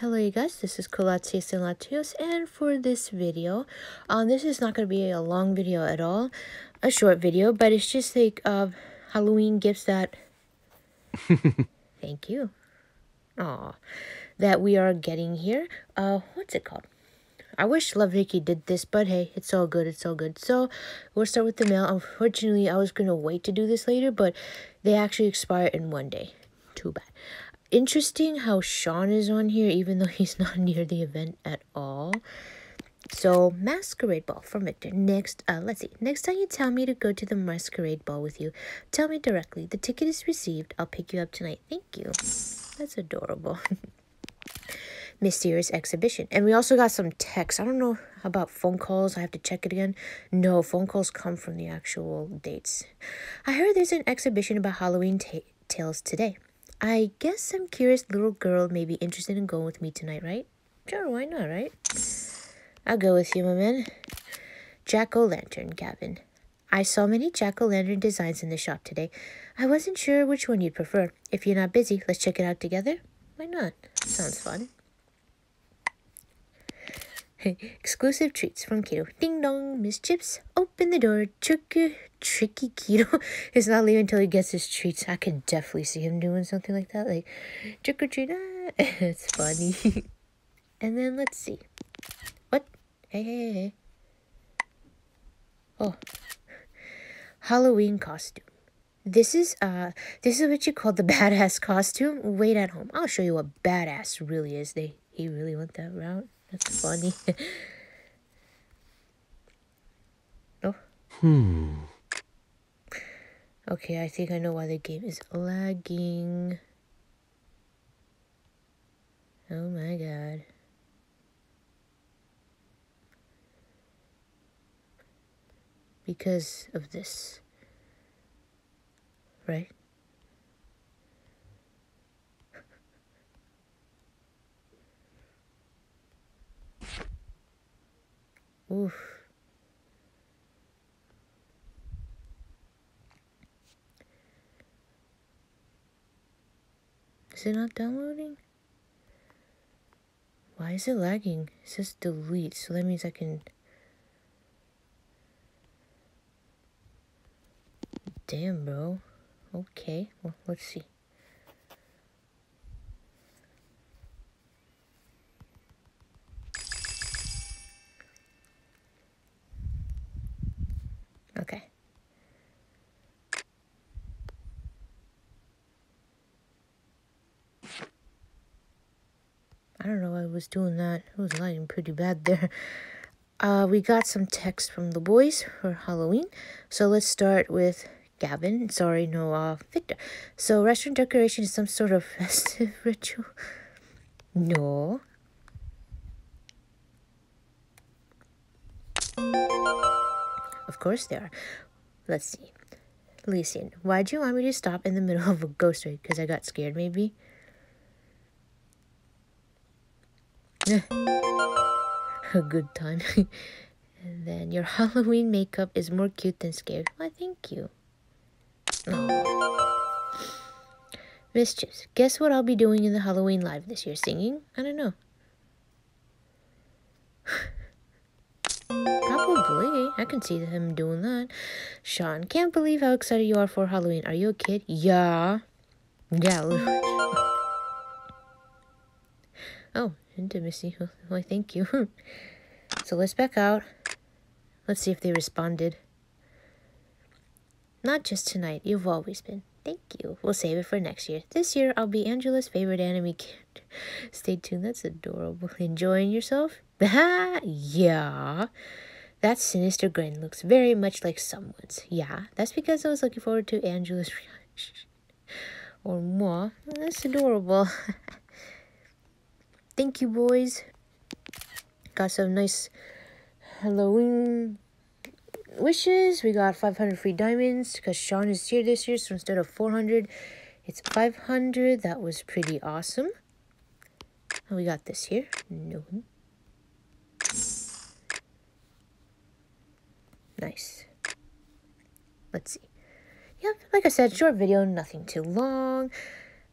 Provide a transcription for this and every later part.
Hello you guys, this is CoolLatias and Latios and for this video, um, this is not going to be a long video at all, a short video, but it's just like uh, Halloween gifts that, thank you, Aw, that we are getting here. Uh, what's it called? I wish Love did this, but hey, it's all good, it's all good. So, we'll start with the mail. Unfortunately, I was going to wait to do this later, but they actually expire in one day. Too bad interesting how Sean is on here, even though he's not near the event at all. So, masquerade ball from Victor. Next, uh, let's see. Next time you tell me to go to the masquerade ball with you, tell me directly. The ticket is received. I'll pick you up tonight. Thank you. That's adorable. Mysterious exhibition. And we also got some text. I don't know about phone calls. I have to check it again. No, phone calls come from the actual dates. I heard there's an exhibition about Halloween tales today. I guess I'm curious little girl may be interested in going with me tonight, right? Sure, why not, right? I'll go with you, my man. Jack-o'-lantern, Gavin. I saw many jack-o'-lantern designs in the shop today. I wasn't sure which one you'd prefer. If you're not busy, let's check it out together. Why not? Sounds fun. Exclusive treats from Kiro. Ding dong, Miss Chips, open the door. Tricky, tricky Kiro is not leaving until he gets his treats. I can definitely see him doing something like that, like trick or treat. Ah. it's funny. and then let's see. What? Hey, hey, hey. Oh, Halloween costume. This is uh, this is what you call the badass costume. Wait at home. I'll show you what badass really is. They he really went that route. That's funny. oh. Hmm. Okay, I think I know why the game is lagging. Oh my god. Because of this. Right? Oof. Is it not downloading? Why is it lagging? It says delete, so that means I can... Damn, bro. Okay, well, let's see. Okay. I don't know I was doing that. It was lighting pretty bad there. Uh, we got some text from the boys for Halloween. So let's start with Gavin. Sorry, no, uh, Victor. So restaurant decoration is some sort of festive ritual. No. Of course they are. Let's see. Listen, why'd you want me to stop in the middle of a ghost raid? Because I got scared, maybe? a good time. and then your Halloween makeup is more cute than scared. Why, thank you. Aww. Mischiefs, guess what I'll be doing in the Halloween live this year? Singing? I don't know. I can see him doing that. Sean, can't believe how excited you are for Halloween. Are you a kid? Yeah. Yeah. oh, intimacy. Why, thank you. so let's back out. Let's see if they responded. Not just tonight. You've always been. Thank you. We'll save it for next year. This year, I'll be Angela's favorite anime character. Stay tuned. That's adorable. Enjoying yourself? yeah. That sinister grin looks very much like someone's. Yeah, that's because I was looking forward to Angela's reaction. or moi. That's adorable. Thank you, boys. Got some nice Halloween wishes. We got 500 free diamonds because Sean is here this year. So instead of 400, it's 500. That was pretty awesome. And we got this here. No. Nice. Let's see. Yep, like I said, short video, nothing too long.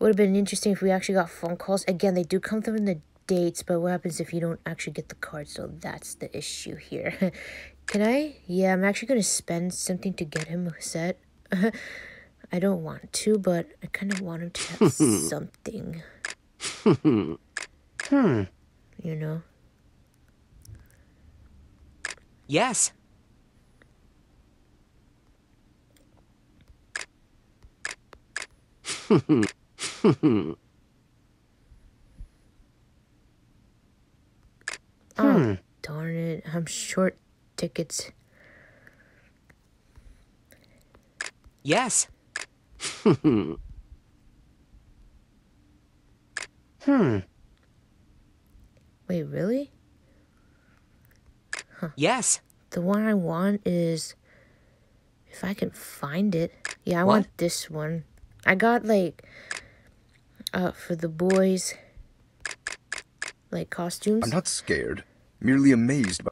Would have been interesting if we actually got phone calls. Again, they do come through in the dates, but what happens if you don't actually get the card? So that's the issue here. Can I? Yeah, I'm actually going to spend something to get him a set. I don't want to, but I kind of want him to have something. Hmm. You know? Yes. Oh, darn it. I'm short tickets. Yes. Hmm. Wait, really? Yes. The one I want is. If I can find it. Yeah, I What? want this one. I got like. Uh, for the boys. Like costumes. I'm not scared, merely amazed by.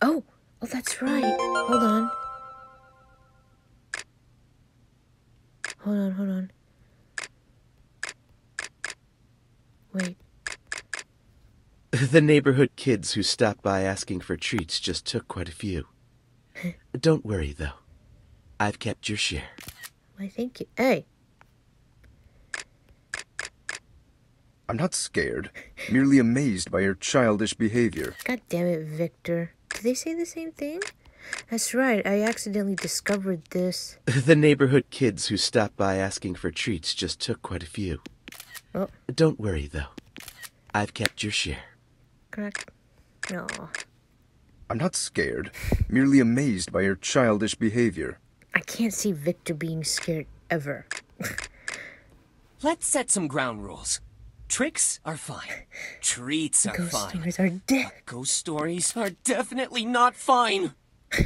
Oh, oh, that's right. Hold on. Hold on, hold on. Wait. The neighborhood kids who stopped by asking for treats just took quite a few. Don't worry, though. I've kept your share. Why, thank you. Hey, I'm not scared, merely amazed by your childish behavior. god damn it, Victor. Did they say the same thing? That's right. I accidentally discovered this. The neighborhood kids who stopped by asking for treats just took quite a few. Oh, Don't worry, though. I've kept your share. correct. No. I'm not scared, merely amazed by your childish behavior. I can't see Victor being scared ever. Let's set some ground rules. Tricks are fine. Treats are Ghost fine. stories are dead. Ghost stories are definitely not fine.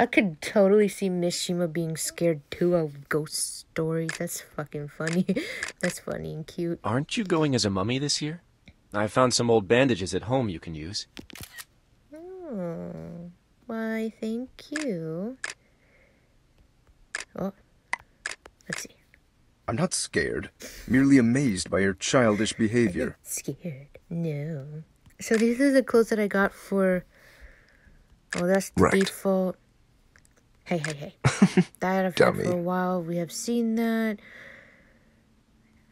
I could totally see Mishima being scared too of ghost stories. That's fucking funny. That's funny and cute. Aren't you going as a mummy this year? I found some old bandages at home you can use. Oh, why, thank you. Oh, let's see. I'm not scared, merely amazed by your childish behavior. Scared? No. So these are the clothes that I got for. Oh, that's the Right. default. Hey, hey, hey. that I've had for a while. We have seen that.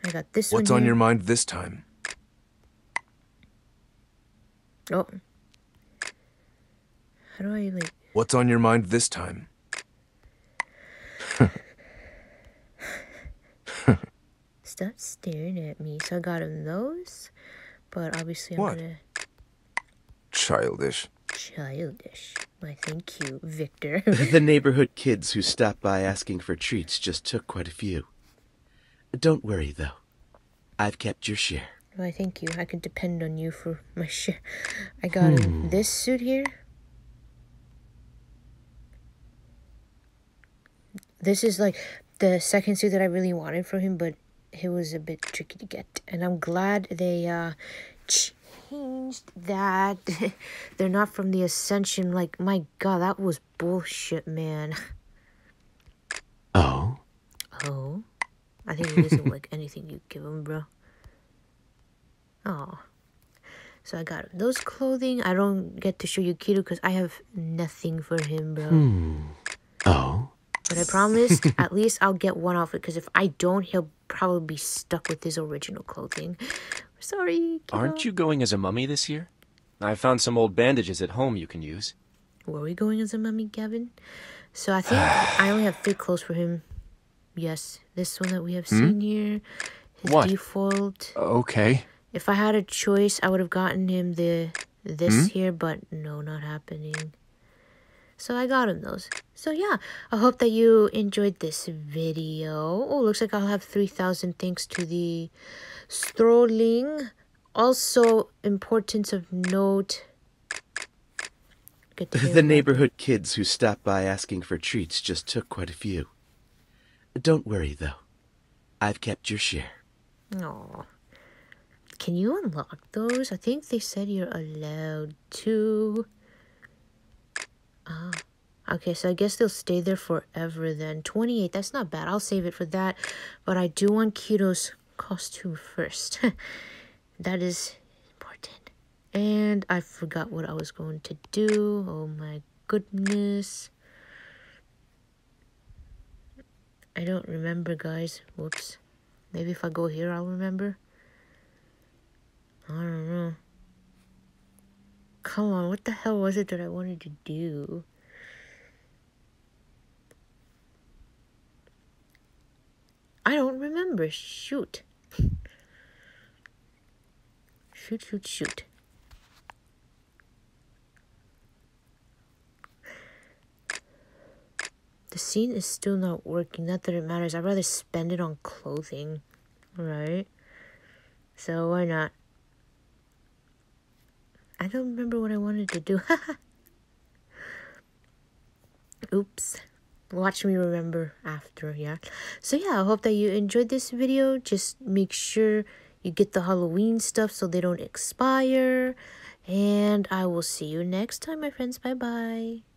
I got this What's on here. your mind this time? Oh. How do I like? What's on your mind this time? Stop staring at me. So I got him those, but obviously I'm What? gonna Childish. childish. Why, thank you, Victor. The neighborhood kids who stopped by asking for treats just took quite a few. Don't worry, though. I've kept your share. Why, thank you. I can depend on you for my share. I got him this suit here. This is like the second suit that I really wanted for him, but it was a bit tricky to get. And I'm glad they uh changed that. They're not from the Ascension. Like, my god, that was bullshit, man. Oh? Oh, I think he doesn't like anything you give him, bro. Oh, so I got those clothing. I don't get to show you Kiro because I have nothing for him, bro. Hmm. Oh? But I promise, at least I'll get one outfit because if I don't, he'll probably be stuck with his original clothing. Sorry, Kiro. Aren't you going as a mummy this year? I found some old bandages at home you can use. Were we going as a mummy, Gavin? So I think I only have three clothes for him. Yes, this one that we have hmm? seen here. His What? default. Okay. If I had a choice, I would have gotten him the this hmm? here, but no, not happening. So I got him those. So yeah, I hope that you enjoyed this video. Oh, looks like I'll have 3,000 thanks to the strolling. Also, importance of note. Good to hear The neighborhood kids who stopped by asking for treats just took quite a few. Don't worry, though. I've kept your share. Aw. Can you unlock those? I think they said you're allowed to. Ah. Okay, so I guess they'll stay there forever then. 28, that's not bad. I'll save it for that. But I do want Kiro's costume first. That is important. And I forgot what I was going to do. Oh my goodness. I don't remember, guys. Whoops. Maybe if I go here, I'll remember. I don't know. Come on, what the hell was it that I wanted to do? I don't remember. Shoot. Shoot, shoot, shoot. The scene is still not working. Not that it matters. I'd rather spend it on clothing. Right? So why not? I don't remember what I wanted to do. Oops. Watch me remember after, yeah. So yeah, I hope that you enjoyed this video. Just make sure you get the Halloween stuff so they don't expire. And I will see you next time, my friends. Bye-bye.